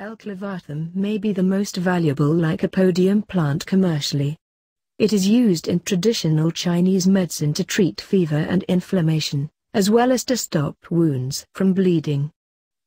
L. clavatum may be the most valuable lycopodium plant commercially. It is used in traditional Chinese medicine to treat fever and inflammation, as well as to stop wounds from bleeding.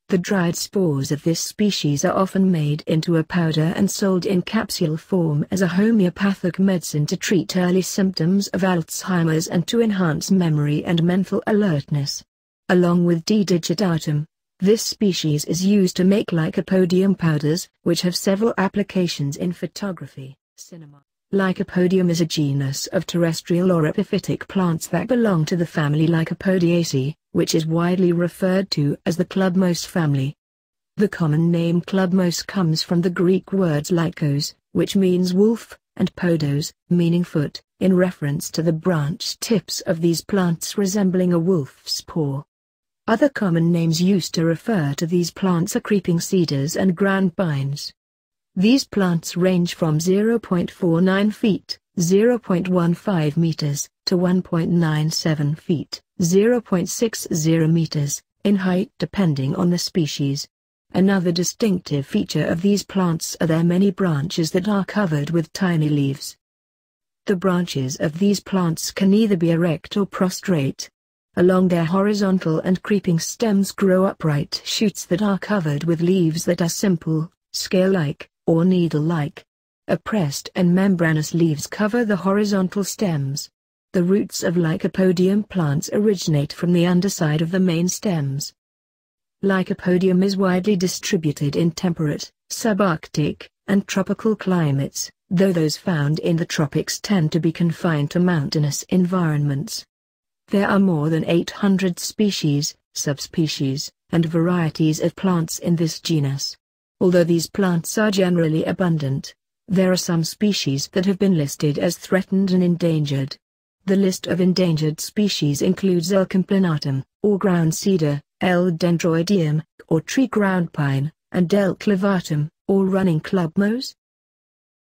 The dried spores of this species are often made into a powder and sold in capsule form as a homeopathic medicine to treat early symptoms of Alzheimer's and to enhance memory and mental alertness. Along with D. digitatum, this species is used to make lycopodium powders, which have several applications in photography, cinema. Lycopodium is a genus of terrestrial or epiphytic plants that belong to the family Lycopodiaceae, which is widely referred to as the clubmoss family. The common name clubmoss comes from the Greek words lycos, which means wolf, and podos, meaning foot, in reference to the branched tips of these plants resembling a wolf's paw. Other common names used to refer to these plants are creeping cedars and grand pines. These plants range from 0.49 feet, 0.15 meters, to 1.97 feet, 0.60 meters, in height depending on the species. Another distinctive feature of these plants are their many branches that are covered with tiny leaves. The branches of these plants can either be erect or prostrate, Along their horizontal and creeping stems grow upright shoots that are covered with leaves that are simple, scale-like, or needle-like. Appressed and membranous leaves cover the horizontal stems. The roots of Lycopodium plants originate from the underside of the main stems. Lycopodium is widely distributed in temperate, subarctic, and tropical climates, though those found in the tropics tend to be confined to mountainous environments. There are more than 800 species, subspecies, and varieties of plants in this genus. Although these plants are generally abundant, there are some species that have been listed as threatened and endangered. The list of endangered species includes L. complanatum, or ground cedar, L. dendroideum, or tree ground pine, and L. clavatum, or running clubmoss.